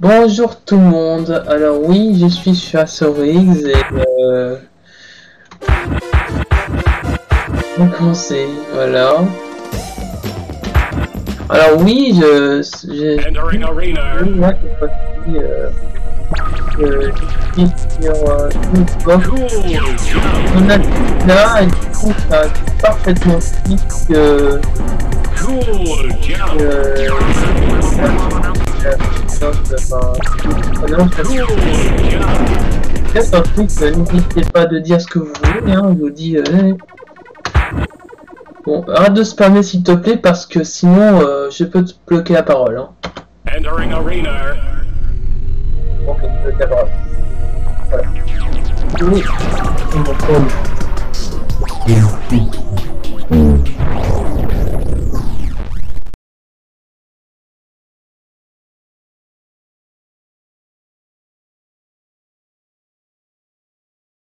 Bonjour tout le monde. Alors oui, je suis sur Asorix et euh... on va commencer. Voilà. Alors oui, je euh, je sur euh, jump. On a là et du coup ça parfaitement fit que Cool que Cool jump. Peut-être un truc, euh, n'hésitez pas de dire ce que vous voulez, hein, je vous dis... euh, Bon, arrête de spammer s'il te plaît, parce que sinon, euh, je peux te bloquer la parole. Hein. Entering arena. Bon, je te bloquer la parole. Voilà. Oui.